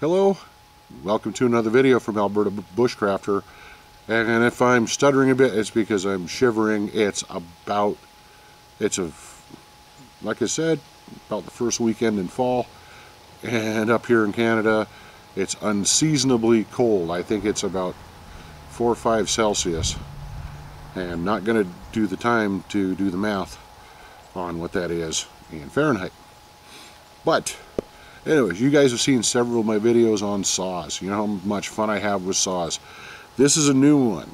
Hello, welcome to another video from Alberta Bushcrafter. And if I'm stuttering a bit, it's because I'm shivering. It's about, it's a, like I said, about the first weekend in fall. And up here in Canada, it's unseasonably cold. I think it's about 4 or 5 Celsius. And I'm not going to do the time to do the math on what that is in Fahrenheit. But Anyways, you guys have seen several of my videos on saws. You know how much fun I have with saws. This is a new one.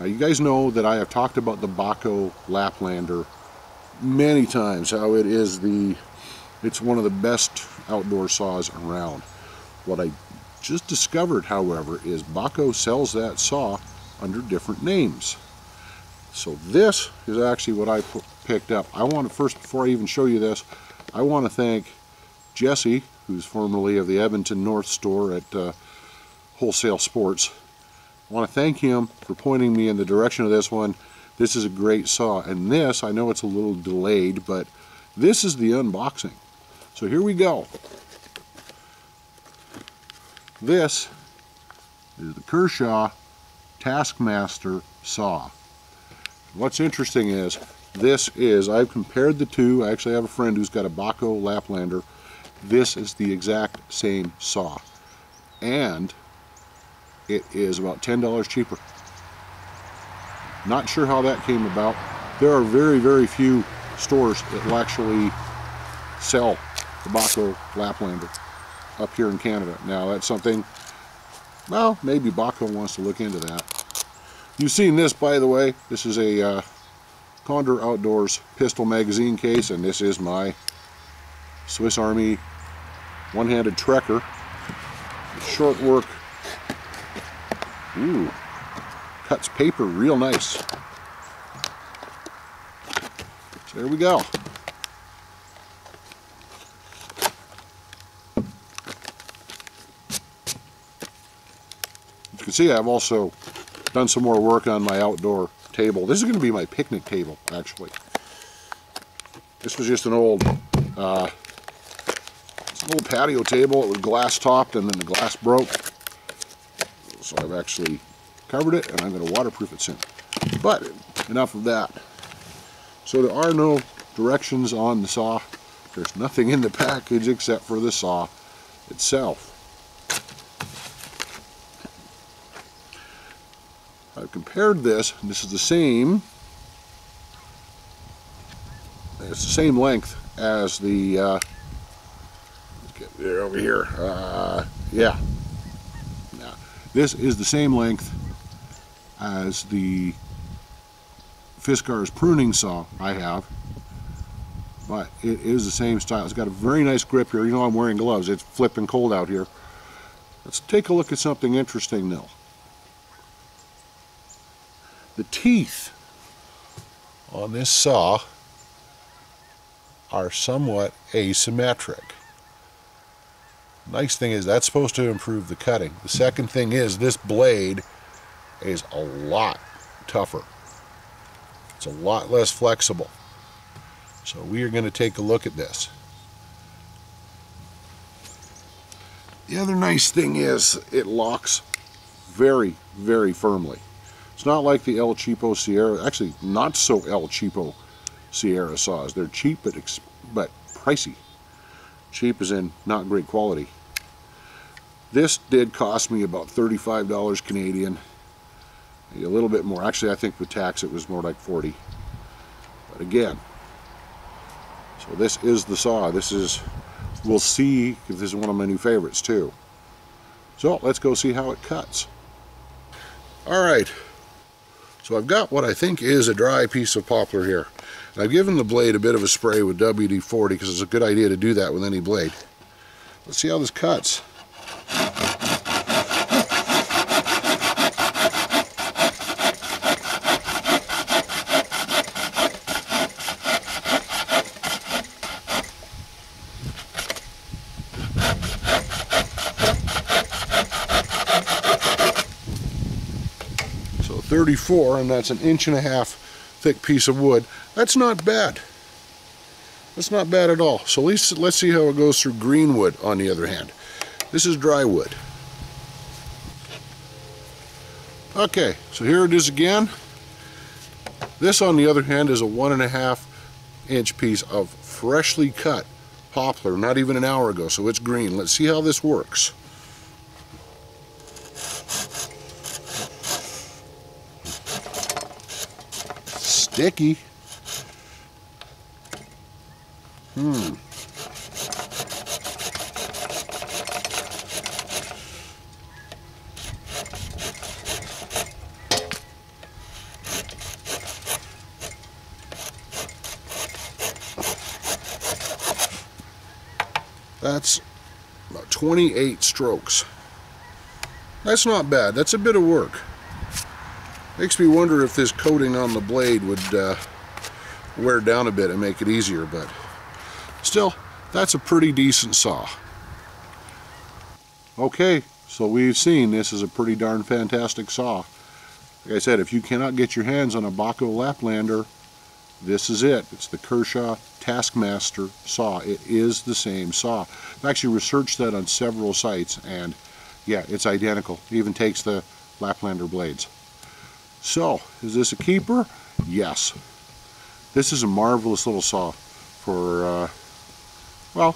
Now you guys know that I have talked about the Bahco Laplander many times, how it is the, it's one of the best outdoor saws around. What I just discovered, however, is Bahco sells that saw under different names. So this is actually what I picked up. I want to first, before I even show you this, I want to thank Jesse, who's formerly of the Edmonton North store at uh, Wholesale Sports. I want to thank him for pointing me in the direction of this one. This is a great saw. And this, I know it's a little delayed, but this is the unboxing. So here we go. This is the Kershaw Taskmaster saw. What's interesting is this is, I've compared the two. I actually have a friend who's got a Bahco Laplander this is the exact same saw. And it is about $10 cheaper. Not sure how that came about. There are very, very few stores that will actually sell the Bahco Laplander up here in Canada. Now that's something, well, maybe Bahco wants to look into that. You've seen this, by the way. This is a uh, Condor Outdoors pistol magazine case, and this is my Swiss Army one-handed trekker. Short work. Ooh, cuts paper real nice. There we go. You can see I've also done some more work on my outdoor table. This is going to be my picnic table, actually. This was just an old uh, little patio table. It was glass topped and then the glass broke. So I've actually covered it and I'm going to waterproof it soon. But enough of that. So there are no directions on the saw. There's nothing in the package except for the saw itself. I've compared this, and this is the same, it's the same length as the uh, over here. Uh, yeah. Now, this is the same length as the Fiskars pruning saw I have, but it is the same style. It's got a very nice grip here. You know I'm wearing gloves. It's flipping cold out here. Let's take a look at something interesting though. The teeth on this saw are somewhat asymmetric. Nice thing is that's supposed to improve the cutting. The second thing is this blade is a lot tougher. It's a lot less flexible. So we are going to take a look at this. The other nice thing is it locks very, very firmly. It's not like the El Cheapo Sierra, actually not so El Cheapo Sierra saws. They're cheap but, but pricey. Cheap is in not great quality. This did cost me about $35 Canadian. A little bit more. Actually, I think with tax it was more like 40. But again, so this is the saw. This is, we'll see if this is one of my new favorites too. So let's go see how it cuts. All right, so I've got what I think is a dry piece of poplar here. I've given the blade a bit of a spray with WD-40 because it's a good idea to do that with any blade. Let's see how this cuts. So 34 and that's an inch and a half thick piece of wood. That's not bad. That's not bad at all. So at least let's see how it goes through greenwood on the other hand. This is dry wood. Okay, so here it is again. This, on the other hand, is a one and a half inch piece of freshly cut poplar, not even an hour ago, so it's green. Let's see how this works. Sticky. Hmm. That's about 28 strokes. That's not bad. That's a bit of work. Makes me wonder if this coating on the blade would uh, wear down a bit and make it easier, but still, that's a pretty decent saw. Okay, so we've seen this is a pretty darn fantastic saw. Like I said, if you cannot get your hands on a Bahco Laplander, this is it. It's the Kershaw Taskmaster saw. It is the same saw. I've actually researched that on several sites and yeah, it's identical. It even takes the Laplander blades. So, is this a keeper? Yes. This is a marvelous little saw for, uh, well,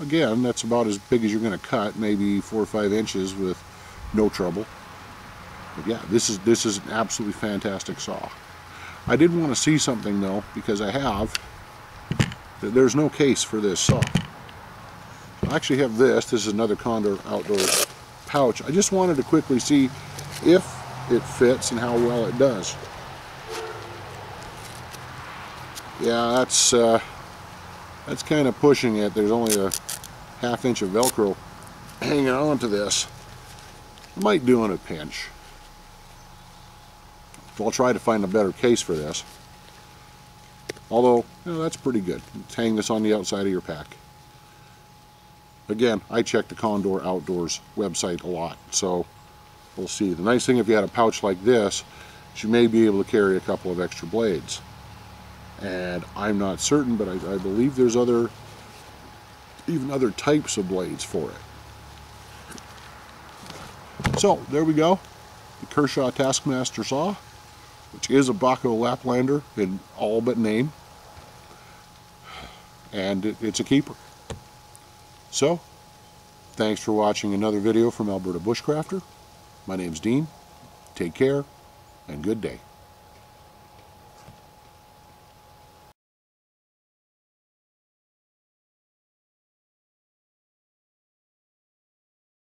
again, that's about as big as you're going to cut, maybe four or five inches with no trouble. But yeah, this is this is an absolutely fantastic saw. I did want to see something though, because I have. There's no case for this saw. I actually have this. This is another Condor Outdoor pouch. I just wanted to quickly see if it fits and how well it does. Yeah, that's uh, that's kind of pushing it. There's only a half inch of Velcro hanging on to this. Might do in a pinch. So I'll try to find a better case for this. Although, you know, that's pretty good. Let's hang this on the outside of your pack. Again, I check the Condor Outdoors website a lot, so we'll see. The nice thing if you had a pouch like this, is you may be able to carry a couple of extra blades. And I'm not certain, but I, I believe there's other, even other types of blades for it. So, there we go. The Kershaw Taskmaster saw which is a Bahco Laplander in all but name. And it's a keeper. So, thanks for watching another video from Alberta Bushcrafter. My name's Dean. Take care, and good day.